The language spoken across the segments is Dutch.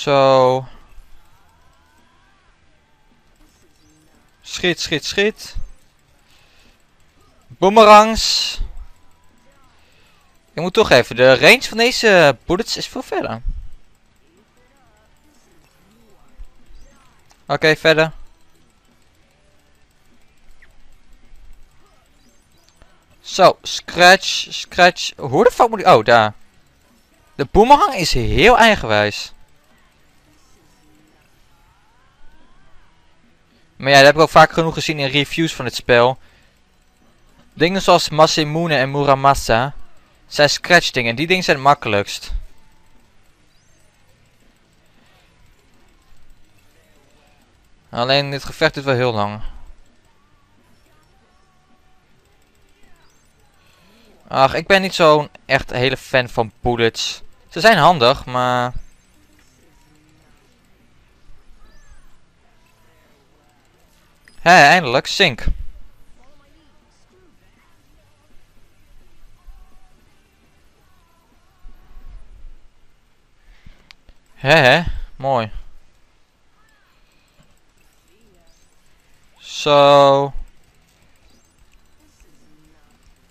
Zo. Schiet, schiet, schiet. Boomerangs. Ik moet toch even, de range van deze bullets is veel verder. Oké, verder. Zo, scratch, scratch. Hoe de fuck moet ik... Oh, daar. De boomerang is heel eigenwijs. Maar ja, dat heb ik ook vaak genoeg gezien in reviews van dit spel. Dingen zoals Masamune en Muramasa zijn scratch dingen. Die dingen zijn het makkelijkst. Alleen dit gevecht duurt wel heel lang. Ach, ik ben niet zo'n echt hele fan van bullets. Ze zijn handig, maar... Hé, eindelijk, sink. Hé, hé, mooi. Zo.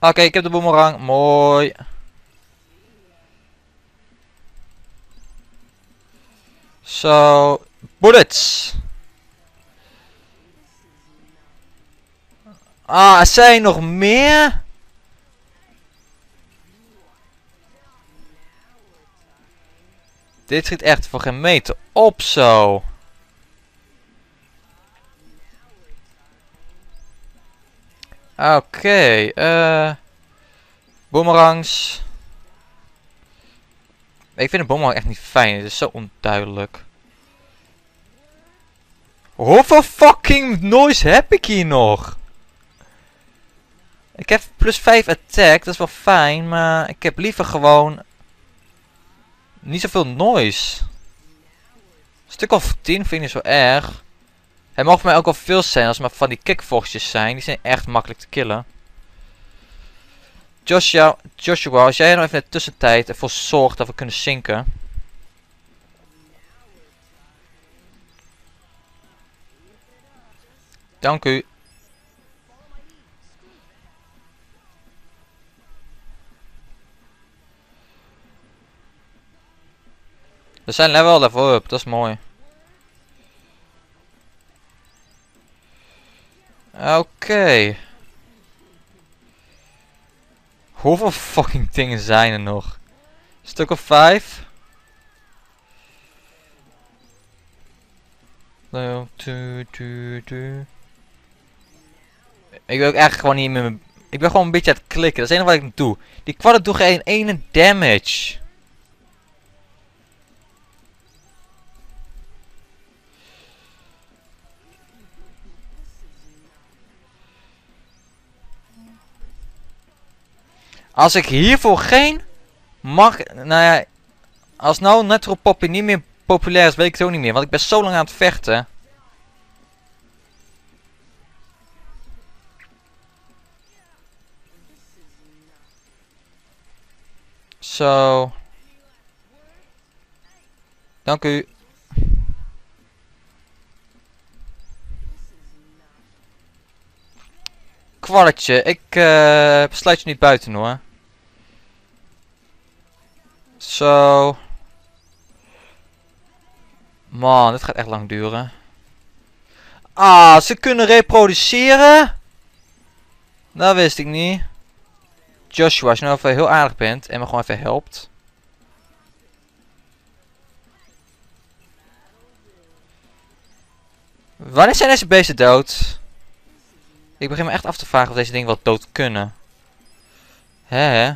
Oké, ik heb de boomerang. Mooi. Zo. Bullets. Ah, er zijn nog meer? Dit schiet echt voor geen meter op zo. Oké, eh... boomerangs. Ik vind de boomerang echt niet fijn, het is zo onduidelijk. Hoeveel fucking noise heb ik hier nog? Ik heb plus 5 attack, dat is wel fijn, maar ik heb liever gewoon niet zoveel noise. Een stuk of 10 vind ik zo erg. Het mogen mij ook al veel zijn als maar van die kickvochtjes zijn. Die zijn echt makkelijk te killen. Joshua, Joshua als jij nog even in de tussentijd ervoor zorgt dat we kunnen zinken. Dank u. We zijn level level up, dat is mooi. Oké. Hoeveel fucking dingen zijn er nog? Stuk of vijf? Ik wil ook echt gewoon niet meer. Ik ben gewoon een beetje aan het klikken. Dat is het enige wat ik doe. Die kwadden doen geen ene damage. Als ik hiervoor geen mag, nou ja, als nou Netropoppy niet meer populair is, weet ik het ook niet meer. Want ik ben zo lang aan het vechten. Zo. Dank u. Kwalletje, ik uh, besluit je niet buiten hoor. Zo. Man, dit gaat echt lang duren. Ah, ze kunnen reproduceren? Dat wist ik niet. Joshua, als je nou heel aardig bent en me gewoon even helpt. Wanneer zijn deze beesten dood? Ik begin me echt af te vragen of deze dingen wel dood kunnen. Hè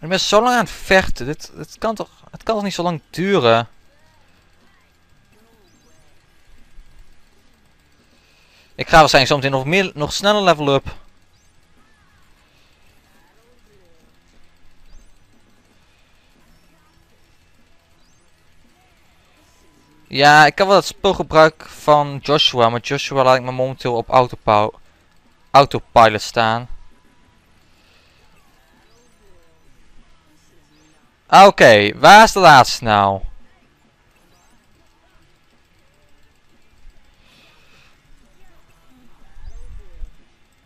Ik ben zo lang aan het vechten. Dit, dit kan toch, het kan toch niet zo lang duren? Ik ga waarschijnlijk zometeen nog, meer, nog sneller level up. Ja, ik heb wel het spulgebruik van Joshua, maar Joshua laat ik me momenteel op autopilot staan. Oké, waar is de laatste nou?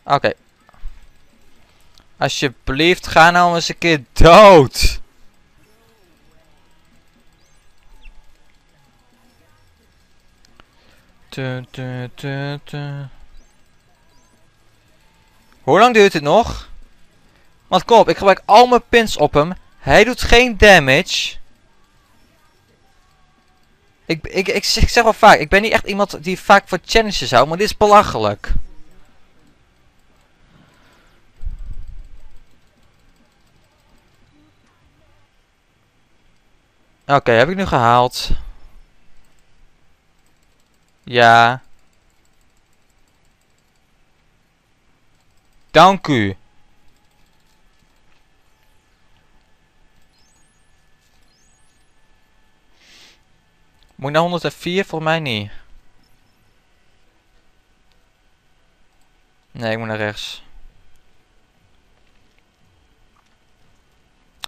Oké. Alsjeblieft, ga nou eens een keer dood. Hoe lang duurt dit nog? Want kom op, ik gebruik al mijn pins op hem. Hij doet geen damage. Ik, ik, ik, zeg- wel vaak, ik ben niet echt iemand die vaak voor challenges houdt, maar dit is belachelijk. Oké, heb ik nu gehaald. Ja. Dank u. Moet ik naar 104? Voor mij niet. Nee, ik moet naar rechts.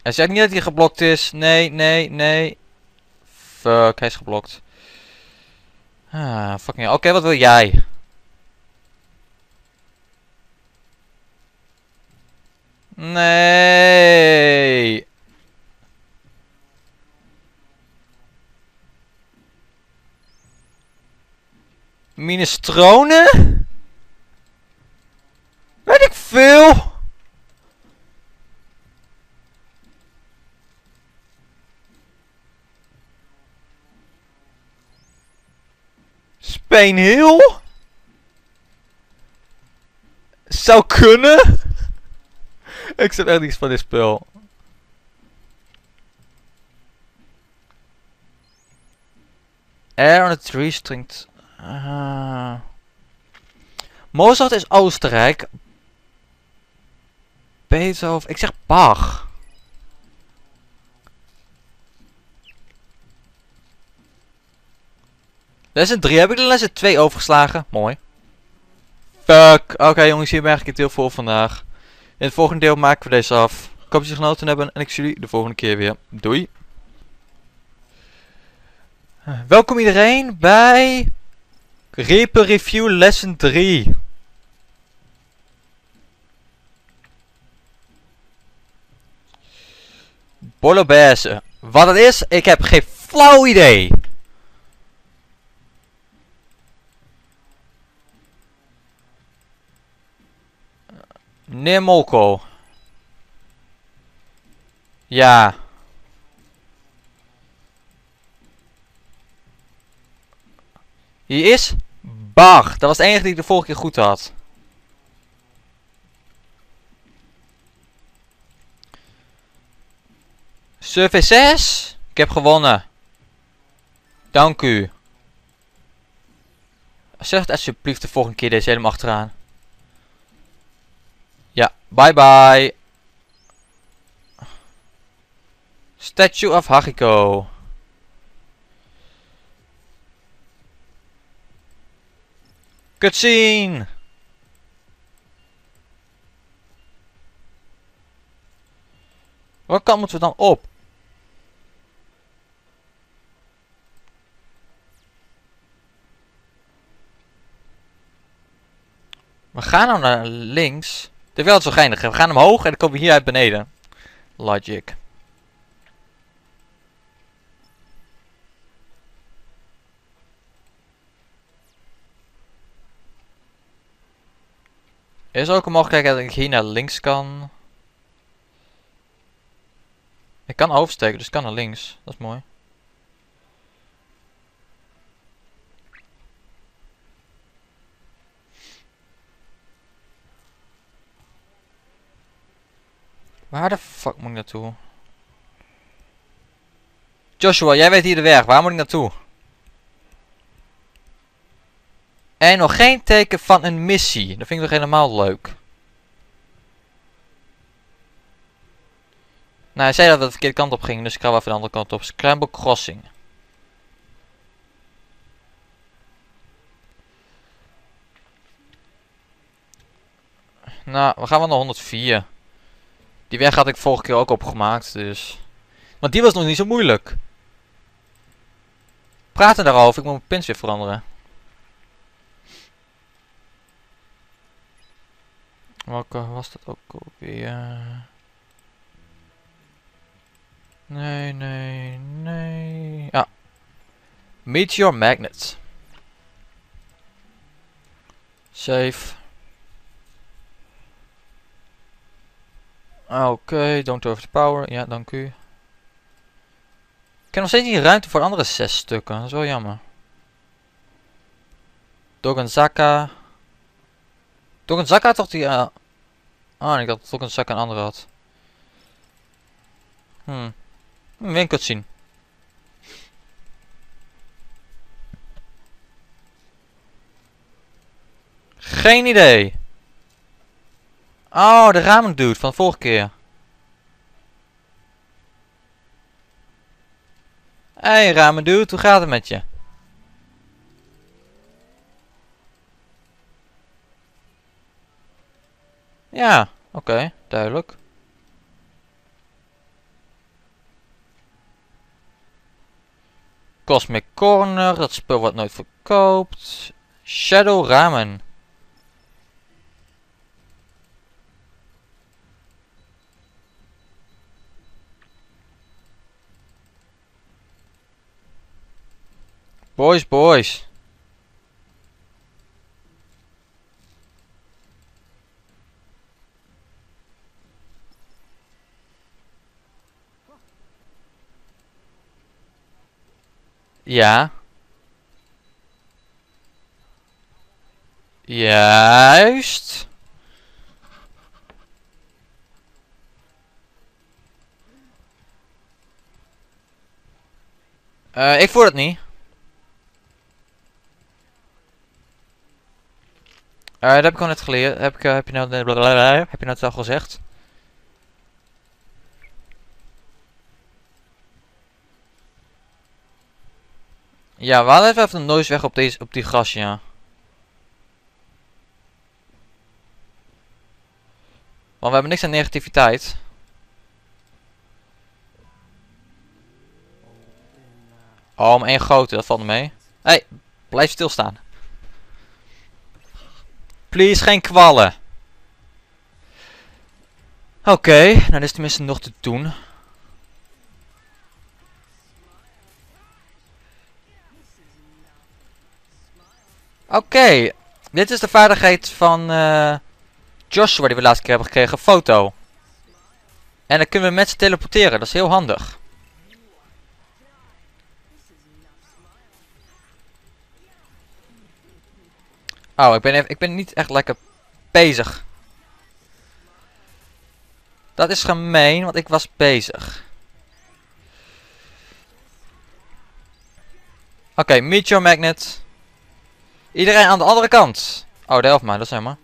Hij zegt niet dat hij geblokt is. Nee, nee, nee. Fuck, hij is geblokt. Ah, fucking. Oké, wat wil jij? Nee. Minestrone? Weet ik veel. Spain Hill? Zou kunnen? ik snap echt niets van dit spel. Air on a tree stringt. Ah. Mozart is Oostenrijk. Beethoven. Ik zeg Bach. Lessen 3 heb ik de lessen 2 overgeslagen. Mooi. Fuck. Oké jongens, hier ben ik het deel voor vandaag. In het volgende deel maken we deze af. Ik hoop dat je genoten hebben en ik zie jullie de volgende keer weer. Doei. Welkom iedereen bij Reaper Review Lesson 3. Bolobaise. Wat het is, ik heb geen flauw idee. Meneer Molko. Ja. Hier is Bach. Dat was de enige die ik de vorige keer goed had. Survey 6. Ik heb gewonnen. Dank u. Zeg het alsjeblieft de volgende keer deze helemaal achteraan. Ja, bye bye. Statue of Hachiko. Cutscene! Waar kan moeten we dan op? We gaan nou naar links. Terwijl het zo geinig. We gaan omhoog en dan komen we hier uit beneden. Logic. Is er ook een mogelijkheid dat ik hier naar links kan? Ik kan oversteken, dus ik kan naar links. Dat is mooi. Waar de fuck moet ik naartoe? Joshua, jij weet hier de weg. Waar moet ik naartoe? En nog geen teken van een missie. Dat vind ik toch helemaal leuk. Nou, hij zei dat we de verkeerde kant op gingen, dus ik ga wel even de andere kant op. Scramble Crossing. Nou, we gaan wel naar 104. Die weg had ik vorige keer ook opgemaakt, dus... Want die was nog niet zo moeilijk. Praten daarover, ik moet mijn pins weer veranderen. Welke was dat ook alweer? Nee, nee, nee. Ja. Meteor Magnet. Save. Oké, don't over the power. Ja, dank u. Ik heb nog steeds niet ruimte voor andere zes stukken. Dat is wel jammer. Dogenzaka had toch die... Uh... Ah, ik dacht dat Dogenzaka een andere had. Hmm. Winkel zien. Geen idee. Oh, de ramen dude van de vorige keer. Hey ramen dude, hoe gaat het met je? Ja, oké, duidelijk. Cosmic Corner, dat spul wat nooit verkoopt. Shadow Ramen. Boys, boys. Ja. Juist. Uh, ik voel het niet. Uh, dat heb ik al net geleerd. Heb, ik, uh, heb, je nou, heb je net al gezegd? Ja, we hadden even een noise weg op, deze, op die gras, ja. Want we hebben niks aan negativiteit. Oh, één grote, dat valt mee. Hé, hey, blijf stilstaan. Please, geen kwallen. Oké, okay, nou dat is tenminste nog te doen. Oké, dit is de vaardigheid van uh, Joshua die we laatste keer hebben gekregen, foto. En dan kunnen we met ze teleporteren, dat is heel handig. Oh, ik ben, even, ik ben niet echt lekker bezig. Dat is gemeen, want ik was bezig. Oké, okay, meet your magnet. Iedereen aan de andere kant. Oh, de helft dat is helemaal.